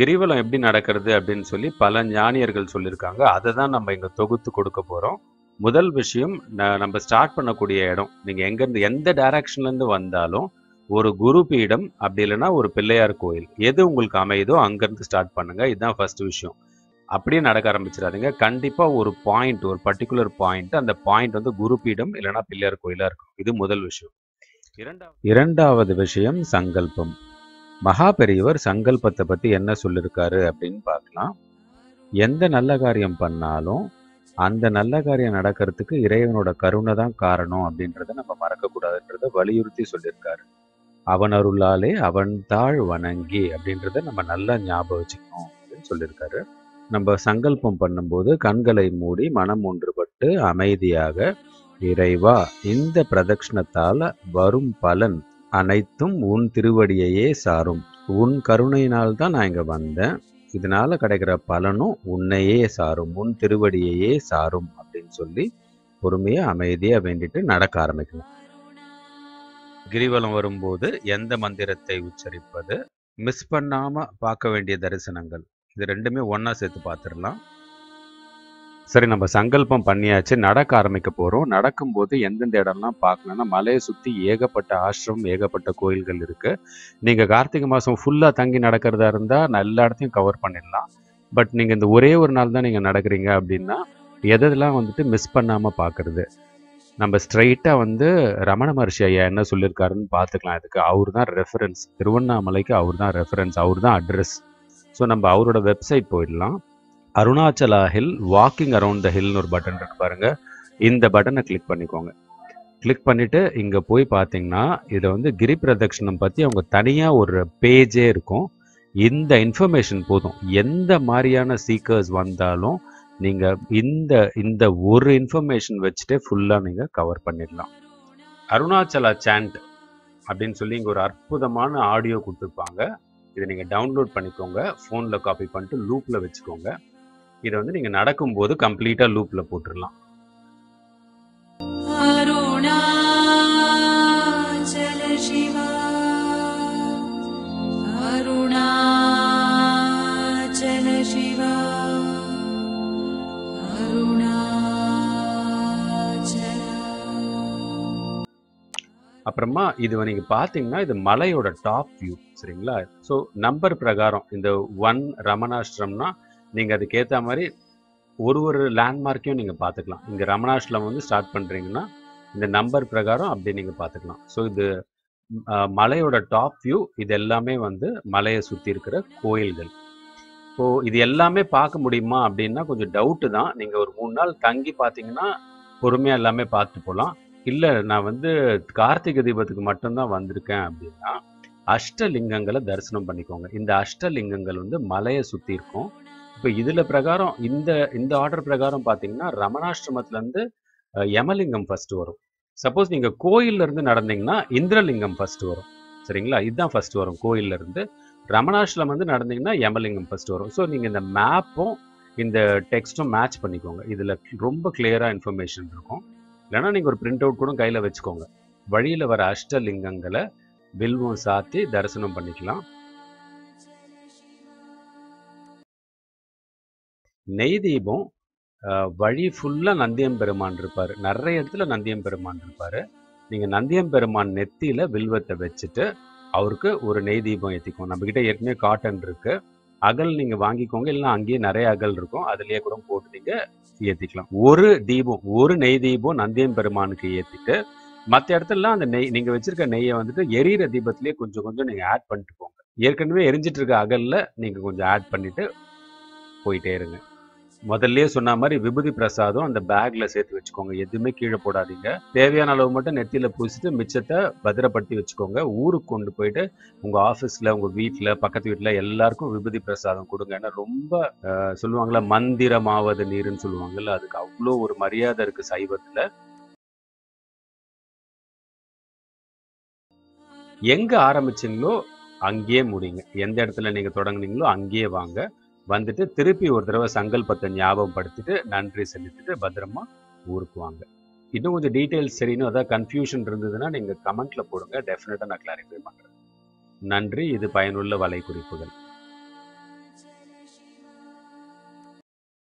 கிரிவலம் எப்படி நடக்கிறது அப்படின்னு சொல்லி பல ஞானியர்கள் சொல்லியிருக்காங்க. அதை தான் நம்ம இங்கே தொகுத்து கொடுக்க போகிறோம் முதல் விஷயம் ந- நம்ம ஸ்டார்ட் பண்ணக்கூடிய இடம். நீங்கள் எங்கேருந்து எந்த டைரக்ஷன்லேருந்து வந்தாலும் ஒரு குரு பீடம் அப்படி இல்லைன்னா ஒரு பிள்ளையார் கோயில். எது உங்களுக்கு அமையுதோ அங்கேருந்து ஸ்டார்ட் பண்ணுங்க. இதுதான் ஃபர்ஸ்ட் விஷயம். அப்படியே நடக்க ஆரம்பிச்சிடாதீங்க. கண்டிப்பாக ஒரு பாயிண்ட் ஒரு பர்டிகுலர் பாயிண்ட் அந்த பாயிண்ட் வந்து குரு பீடம் இல்லைன்னா பிள்ளையார் கோயிலாக இருக்கும். இது முதல் விஷயம். இரண்டாவது விஷயம் சங்கல்பம். மகா பெரியவர் சங்கல்பத்தை பற்றி என்ன சொல்லியிருக்காரு அப்படின்னு பார்க்கலாம். எந்த நல்ல காரியம் பண்ணாலும் அந்த நல்ல காரியம் நடக்கிறதுக்கு இறைவனோட கருணை தான் காரணம் அப்படின்றத நம்ம மறக்கக்கூடாதுன்றத வலியுறுத்தி சொல்லியிருக்காரு அவன் அருளாலே அவன் தாழ் வணங்கி அப்படின்றத நம்ம நல்லா ஞாபகம் வச்சுக்கணும் அப்படின்னு சொல்லியிருக்காரு நம்ம சங்கல்பம் பண்ணும்போது கண்களை மூடி மனம் ஒன்றுபட்டு அமைதியாக இறைவா இந்த பிரதட்சணத்தால் வரும் பலன் அனைத்தும் உன் திருவடியையே சாரும். உன் கருணையினால் தான் நான் இங்கே வந்தேன். இதனால் கிடைக்கிற பலனும் உன்னையே சாரும். உன் திருவடியையே சாரும் அப்படின்னு சொல்லி பொறுமையாக அமைதியாக வேண்டிட்டு நடக்க ஆரம்பிக்கணும் கிரிவலம் வரும்போது எந்த மந்திரத்தை உச்சரிப்பது? மிஸ் பண்ணாமல் பார்க்க வேண்டிய தரிசனங்கள். இது ரெண்டுமே ஒன்றா சேர்த்து பார்த்துடலாம். சரி நம்ம சங்கல்பம் பண்ணியாச்சு. நடக்க ஆரம்பிக்க போகிறோம் நடக்கும்போது எந்தெந்த இடம்லாம் பார்க்கணும்னா மலையை சுற்றி ஏகப்பட்ட ஆசிரமம் ஏகப்பட்ட கோயில்கள் இருக்குது நீங்கள் கார்த்திகை மாதம் ஃபுல்லாக தங்கி நடக்கிறதா இருந்தால் நல்ல எல்லா இடத்தையும் கவர் பண்ணிடலாம். பட் நீங்கள் இந்த ஒரே ஒரு நாள் தான் நீங்கள் நடக்கிறீங்க அப்படின்னா எதெல்லாம் வந்துட்டு மிஸ் பண்ணாமல் பார்க்குறது? நம்ம ஸ்ட்ரைட்டாக வந்து ரமண மகர்ஷி ஐயா என்ன சொல்லியிருக்காருன்னு பார்த்துக்கலாம். இதுக்கு அவர் தான் ரெஃபரன்ஸ் திருவண்ணாமலைக்கு அவர் தான் ரெஃபரன்ஸ் அவர் தான் அட்ரஸ் ஸோ நம்ம அவரோட வெப்சைட் போயிடலாம். Arunachala hill walking around the ஹில்னு ஒரு பட்டன் இருக்கு பாருங்க. இந்த பட்டனை கிளிக் பண்ணிக்கோங்க. கிளிக் பண்ணிட்டு இங்கே போய் பார்த்தீங்கன்னா இதில் வந்து கிரி பிரதட்சிணம் பற்றி அவங்க தனியாக ஒரு பேஜே இருக்கும். இந்த இன்ஃபர்மேஷன் போதும். எந்த மாதிரியான சீக்கர்ஸ் வந்தாலும் நீங்கள் இந்த இந்த ஒரு இன்ஃபர்மேஷன் வச்சுட்டே ஃபுல்லாக நீங்கள் கவர் பண்ணிடலாம். அருணாச்சலா சாண்ட் அப்படின்னு சொல்லி இங்கே ஒரு அற்புதமான ஆடியோ கொடுத்துருப்பாங்க. இதை நீங்கள் டவுன்லோட் பண்ணிக்கோங்க. ஃபோனில் காப்பி பண்ணிட்டு லூப்பில் வச்சுக்கோங்க. இதை வந்து நீங்கள் நடக்கும்போது கம்ப்ளீட்டாக லூப்பில் போட்டுடலாம் அப்புறமா இது நீங்கள் பார்த்தீங்கன்னா இது மலையோட டாப் வியூ சரிங்களா? ஸோ நம்பர் பிரகாரம் இந்த ஒன் ரமணாஷ்டிரம்னா நீங்கள் அதுக்கேற்ற மாதிரி ஒரு ஒரு லேண்ட்மார்க்கையும் நீங்கள் பார்த்துக்கலாம் இங்கே ரமணாஷ்லம் வந்து ஸ்டார்ட் பண்ணுறீங்கன்னா இந்த நம்பர் பிரகாரம் அப்படி நீங்கள் பார்த்துக்கலாம் ஸோ இது மலையோட டாப் வியூ இது எல்லாமே வந்து மலையை சுற்றி இருக்கிற கோயில்கள். ஸோ இது எல்லாமே பார்க்க முடியுமா அப்படின்னா கொஞ்சம் டவுட்டு தான். நீங்கள் ஒரு மூணு நாள் தங்கி பார்த்தீங்கன்னா பொறுமையாக எல்லாமே பார்த்து போகலாம். இல்லை நான் வந்து கார்த்திகை தீபத்துக்கு மட்டும்தான் வந்திருக்கேன் அப்படின்னா அஷ்டலிங்கங்களை தரிசனம் பண்ணிக்கோங்க. இந்த அஷ்டலிங்கங்கள் வந்து மலையை சுற்றி இருக்கும். இப்போ இதில் பிரகாரம் இந்த இந்த ஆர்டர் பிரகாரம் பார்த்தீங்கன்னா ரமணாஷ்டிரமத்துலேருந்து யமலிங்கம் ஃபர்ஸ்ட் வரும். சப்போஸ் நீங்கள் கோயில்ல நடந்தீங்கன்னா இந்திரலிங்கம் ஃபர்ஸ்ட் வரும். சரிங்களா? இதுதான் ஃபர்ஸ்ட் வரும் கோயில்ல இருந்து ரமணாஷ்டிரம் வந்து நடந்தீங்கன்னா யமலிங்கம் ஃபர்ஸ்ட் வரும். ஸோ நீங்கள் இந்த மேப்பும் இந்த டெக்ஸ்ட்டும் மேட்ச் பண்ணிக்கோங்க. இதில் ரொம்ப கிளியராக இன்ஃபர்மேஷன் இருக்கும். இல்லைன்னா நீங்கள் ஒரு பிரிண்ட் அவுட் கூட கையில் வச்சுக்கோங்க. வழியில் வர அஷ்டலிங்கங்களை வில்வம் சாத்தி தரிசனம் பண்ணிக்கலாம். நெய் தீபம் வழி வழி நந்தியம் பெருமான் இருப்பார். நிறைய இடத்துல நந்தியம் பெருமான் இருப்பார். நீங்கள் நந்தியம் பெருமான் நெத்தியில் வில்வத்தை வச்சுட்டு அவருக்கு ஒரு நெய் தீபம் ஏத்திக்கோங்க நம்மக்கிட்ட ஏற்கனவே காட்டன் இருக்குது அகல் நீங்கள் வாங்கிக்கோங்க. இல்லைன்னா அங்கேயே நிறைய அகல் இருக்கும். அதுலேயே கூட போட்டு நீங்கள் ஏற்றிக்கலாம் ஒரு தீபம் ஒரு நெய் தீபம் நந்தியம் பெருமானுக்கு ஏற்றிட்டு மற்ற இடத்துலலாம் அந்த நெய் நீங்கள் வச்சுருக்க நெய்யை வந்துட்டு எரியிற தீபத்திலே கொஞ்சம் கொஞ்சம் நீங்கள் ஆட் பண்ணிட்டு போங்க. ஏற்கனவே எரிஞ்சிட்டு இருக்க நீங்கள் கொஞ்சம் ஆட் பண்ணிவிட்டு போயிட்டே இருங்க. முதல்லயே சொன்ன மாதிரி விபூதி பிரசாதம் அந்த பேக்ல சேர்த்து வச்சுக்கோங்க. எதுவுமே கீழே போடாதீங்க. தேவையான அளவு மட்டும் நெத்தியில பூசிட்டு மிச்சத்தை பத்திரப்படுத்தி வச்சுக்கோங்க. ஊருக்கு கொண்டு போயிட்டு உங்க ஆபீஸ்ல உங்க வீட்ல பக்கத்து வீட்ல எல்லாருக்கும் விபூதி பிரசாதம் கொடுங்க. ஏன்னா ரொம்ப அஹ், சொல்லுவாங்கல்ல மந்திரமாவது நீருன்னு சொல்லுவாங்கல்ல அதுக்கு அவ்வளோ ஒரு மரியாதை இருக்கு சைவத்துல. எங்க ஆரம்பிச்சீங்களோ அங்கேயே முடிங்க. எந்த இடத்துல நீங்க தொடங்குனீங்களோ அங்கேயே வாங்க. வந்துட்டு திருப்பி ஒரு தடவை சங்கல்பத்தை ஞாபகப்படுத்திட்டு நன்றி செலுத்திட்டு பத்திரமா ஊருக்கு வாங்க. இன்னும் கொஞ்சம் டீட்டெயில்ஸ் சரின்னு அதாவது கன்ஃபியூஷன் இருந்ததுன்னா நீங்க கமெண்ட்ல போடுங்க. டெஃபினட்டாக நான் கிளாரிஃபை பண்றேன். நன்றி இது பயனுள்ள வலை குறிப்புகள்